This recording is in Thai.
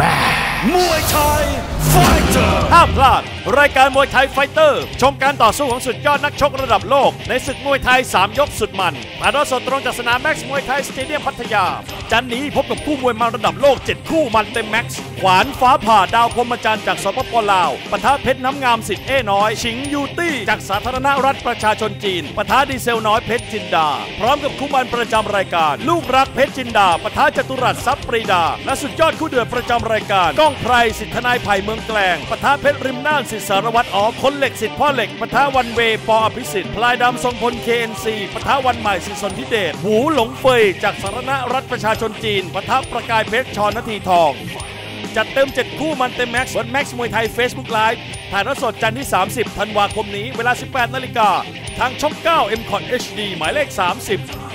มว ห้ามพลาด รายการมวยไทยไฟเตอร์ ชมการต่อสู้ของสุดยอดนักชกระดับโลก ในศึกมวยไทย 3 ยกสุดมันถ่ายทอดสดตรงจากสนามแม็กซ์มวยไทยสเตเดียมพัทยา จันนี้พบกับคู่มวยมันระดับโลก 7 คู่มันเต็ม max ขวานฟ้าผ่าดาวพรมจันทร์จากสปปลาวปะทะเพชรน้ำงามสิทธิ์เอ้น้อย ชิงยูตี้จากสาธารณรัฐประชาชนจีนปะทะดีเซลน้อยเพชรจินดา พร้อมกับคู่มันประจำรายการ ลูกรักเพชรจินดาปะทะจตุรัสทรัพย์ปรีดา และสุดยอดคู่เดือดประจำรายการก้องไพรสิทธนายไผ่เมืองแกลงปะทะเพชรริมน่านสิทธิสารวัตรอ๋อคนเหล็กสิทธิพ่อเหล็กปะทะวันเวปออภิสิทธิ์พลายดำทรงพล KNC ปะทะวันใหม่สิทธิสนธิเดชหูหลงเฟยจากสาธารณรัฐประชาชนจีนปะทะประกายเพชรชอนาทีทองจัดเต็ม 7 คู่มันเต็มแม็กซ์บนแม็กซ์มวยไทย Facebook Live ถ่ายทอดสดจันทร์ที่ 30 ธันวาคมนี้ เวลา 18 นาฬิกา ทางช่อง 9 m c o t HD หมายเลข 30